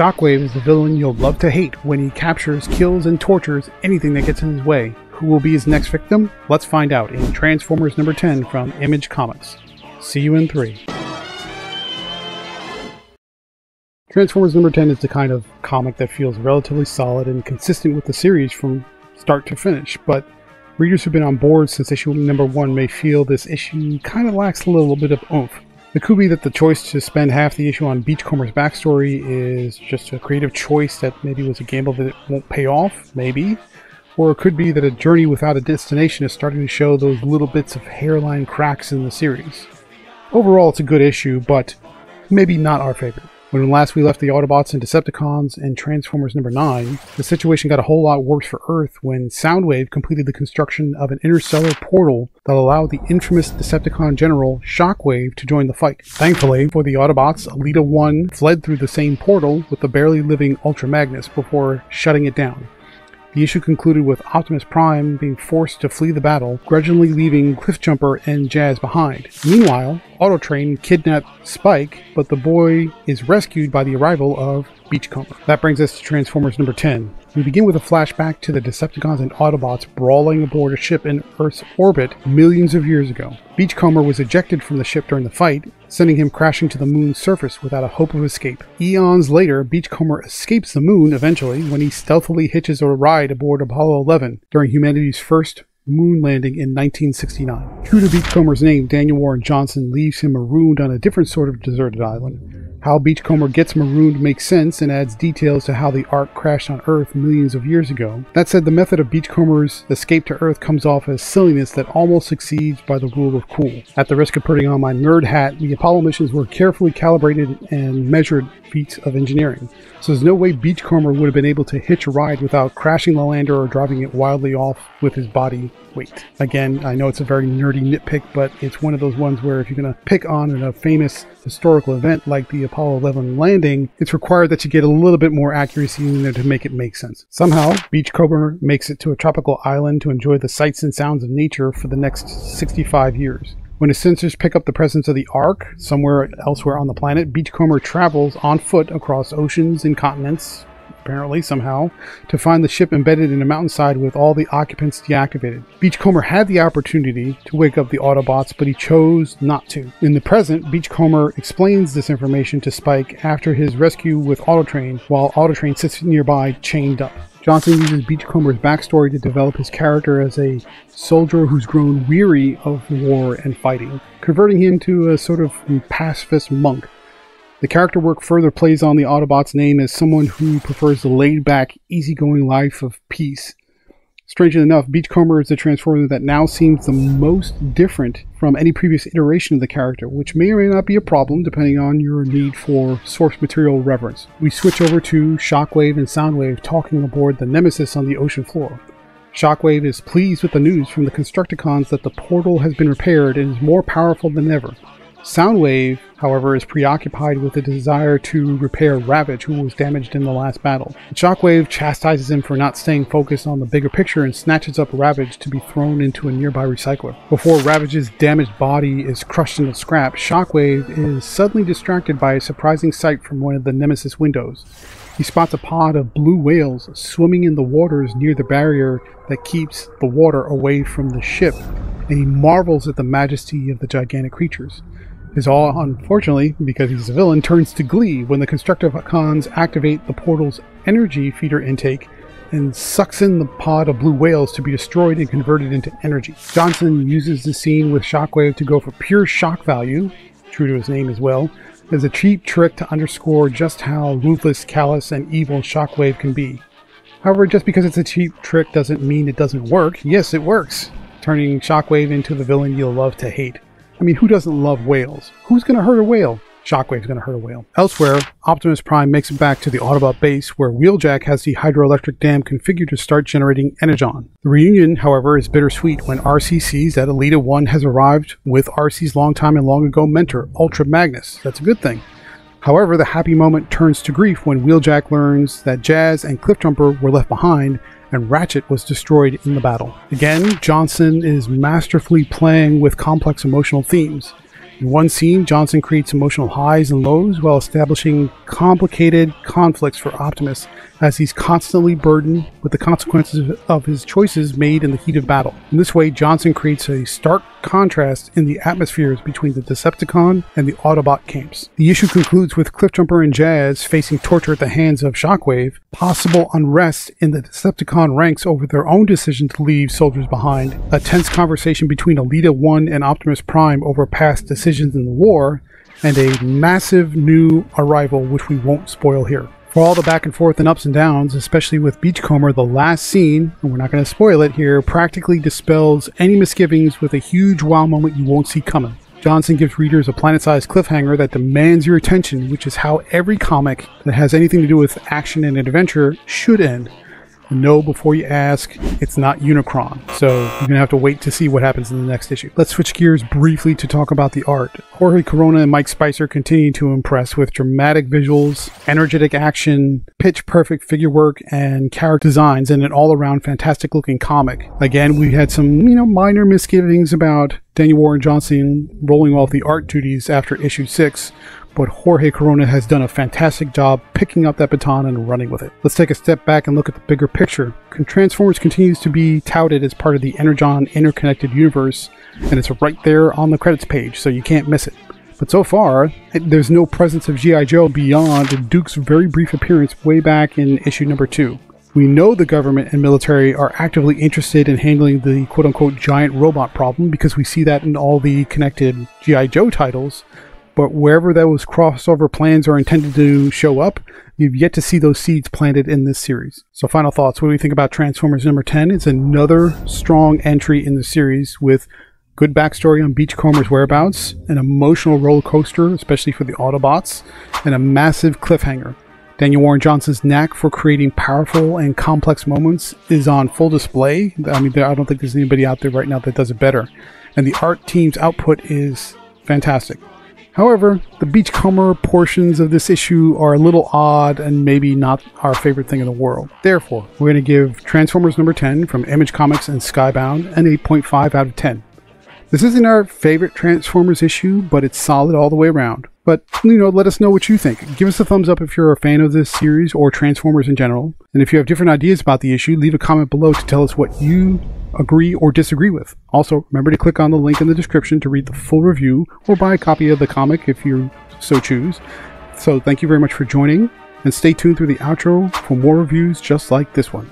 Shockwave is the villain you'll love to hate when he captures, kills, and tortures anything that gets in his way. Who will be his next victim? Let's find out in Transformers number 10 from Image Comics. See you in 3. Transformers number 10 is the kind of comic that feels relatively solid and consistent with the series from start to finish, but readers who've been on board since issue number 1 may feel this issue kind of lacks a little bit of oomph. It could be that the choice to spend half the issue on Beachcomber's backstory is just a creative choice that maybe was a gamble that it won't pay off, maybe. Or it could be that a journey without a destination is starting to show those little bits of hairline cracks in the series. Overall, it's a good issue, but maybe not our favorite. When last we left the Autobots and Decepticons in Transformers number 9, the situation got a whole lot worse for Earth when Soundwave completed the construction of an interstellar portal that allowed the infamous Decepticon general Shockwave to join the fight. Thankfully for the Autobots, Elita 1 fled through the same portal with the barely living Ultra Magnus before shutting it down. The issue concluded with Optimus Prime being forced to flee the battle, grudgingly leaving Cliffjumper and Jazz behind. Meanwhile, Astrotrain kidnapped Spike, but the boy is rescued by the arrival of Beachcomber. That brings us to Transformers number 10. We begin with a flashback to the Decepticons and Autobots brawling aboard a ship in Earth's orbit millions of years ago. Beachcomber was ejected from the ship during the fight, sending him crashing to the moon's surface without a hope of escape. Eons later, Beachcomber escapes the moon eventually when he stealthily hitches a ride aboard Apollo 11 during humanity's first moon landing in 1969. True to Beachcomber's name, Daniel Warren Johnson leaves him marooned on a different sort of deserted island. How Beachcomber gets marooned makes sense and adds details to how the Ark crashed on Earth millions of years ago. That said, the method of Beachcomber's escape to Earth comes off as silliness that almost succeeds by the rule of cool. At the risk of putting on my nerd hat, the Apollo missions were carefully calibrated and measured feats of engineering. So there's no way Beachcomber would have been able to hitch a ride without crashing the lander or driving it wildly off with his body weight. Again, I know it's a very nerdy nitpick, but it's one of those ones where if you're going to pick on a famous historical event like the Apollo 11 landing, it's required that you get a little bit more accuracy in there to make it make sense. Somehow, Beachcomber makes it to a tropical island to enjoy the sights and sounds of nature for the next 65 years. When his sensors pick up the presence of the Ark somewhere elsewhere on the planet, Beachcomber travels on foot across oceans and continents, apparently, somehow, to find the ship embedded in a mountainside with all the occupants deactivated. Beachcomber had the opportunity to wake up the Autobots, but he chose not to. In the present, Beachcomber explains this information to Spike after his rescue with Astrotrain, while Astrotrain sits nearby, chained up. Johnson uses Beachcomber's backstory to develop his character as a soldier who's grown weary of war and fighting, converting him to a sort of pacifist monk. The character work further plays on the Autobot's name as someone who prefers the laid back, easygoing life of peace Strangely enough, Beachcomber is the Transformer that now seems the most different from any previous iteration of the character, which may or may not be a problem depending on your need for source material reference. We switch over to Shockwave and Soundwave talking aboard the Nemesis on the ocean floor. Shockwave is pleased with the news from the Constructicons that the portal has been repaired and is more powerful than ever. Soundwave, however, is preoccupied with the desire to repair Ravage, who was damaged in the last battle. Shockwave chastises him for not staying focused on the bigger picture and snatches up Ravage to be thrown into a nearby recycler. Before Ravage's damaged body is crushed into scrap, Shockwave is suddenly distracted by a surprising sight from one of the Nemesis windows. He spots a pod of blue whales swimming in the waters near the barrier that keeps the water away from the ship, and he marvels at the majesty of the gigantic creatures. His awe, unfortunately, because he's a villain, turns to glee when the Constructicons activate the portal's energy feeder intake and sucks in the pod of blue whales to be destroyed and converted into energy. Johnson uses the scene with Shockwave to go for pure shock value, true to his name as well, as a cheap trick to underscore just how ruthless, callous, and evil Shockwave can be. However, just because it's a cheap trick doesn't mean it doesn't work. Yes, it works, turning Shockwave into the villain you'll love to hate. I mean, who doesn't love whales? Who's going to hurt a whale? Shockwave's going to hurt a whale. Elsewhere, Optimus Prime makes it back to the Autobot base where Wheeljack has the hydroelectric dam configured to start generating energon. The reunion, however, is bittersweet when Arcee sees that Elita 1 has arrived with Arcee's longtime and long ago mentor, Ultra Magnus. That's a good thing. However, the happy moment turns to grief when Wheeljack learns that Jazz and Cliffjumper were left behind and Ratchet was destroyed in the battle. Again, Johnson is masterfully playing with complex emotional themes. In one scene, Johnson creates emotional highs and lows while establishing complicated conflicts for Optimus as he's constantly burdened with the consequences of his choices made in the heat of battle. In this way, Johnson creates a stark contrast in the atmospheres between the Decepticon and the Autobot camps. The issue concludes with Cliffjumper and Jazz facing torture at the hands of Shockwave, possible unrest in the Decepticon ranks over their own decision to leave soldiers behind, a tense conversation between Elita 1 and Optimus Prime over past decisions in the war, and a massive new arrival which we won't spoil here. For all the back and forth and ups and downs, especially with Beachcomber, the last scene, and we're not going to spoil it here, practically dispels any misgivings with a huge wow moment you won't see coming. Johnson gives readers a planet sized cliffhanger that demands your attention, which is how every comic that has anything to do with action and adventure should end know before you ask, it's not Unicron. So you're to have to wait to see what happens in the next issue. Let's switch gears briefly to talk about the art. Jorge Corona and Mike Spicer continue to impress with dramatic visuals, energetic action, pitch perfect figure work, and character designs in an all around fantastic looking comic. Again, we had some, you know, minor misgivings about Daniel Warren Johnson rolling off the art duties after issue 6, but Jorge Corona has done a fantastic job picking up that baton and running with it. Let's take a step back and look at the bigger picture. Transformers continues to be touted as part of the Energon interconnected universe, and it's right there on the credits page, so you can't miss it. But so far, there's no presence of G.I. Joe beyond Duke's very brief appearance way back in issue number 2. We know the government and military are actively interested in handling the quote unquote giant robot problem because we see that in all the connected G.I. Joe titles, but wherever those crossover plans are intended to show up, you've yet to see those seeds planted in this series. So, final thoughts. What do we think about Transformers number 10? It's another strong entry in the series with good backstory on Beachcomber's whereabouts, an emotional roller coaster, especially for the Autobots, and a massive cliffhanger. Daniel Warren Johnson's knack for creating powerful and complex moments is on full display. I mean, I don't think there's anybody out there right now that does it better. And the art team's output is fantastic. However, the Beachcomber portions of this issue are a little odd and maybe not our favorite thing in the world. Therefore, we're going to give Transformers number 10 from Image Comics and Skybound an 8.5 out of 10. This isn't our favorite Transformers issue, but it's solid all the way around. But, you know, let us know what you think. Give us a thumbs up if you're a fan of this series or Transformers in general. And if you have different ideas about the issue, leave a comment below to tell us what you agree or disagree with. Also, remember to click on the link in the description to read the full review or buy a copy of the comic if you so choose. So, thank you very much for joining, and stay tuned through the outro for more reviews just like this one.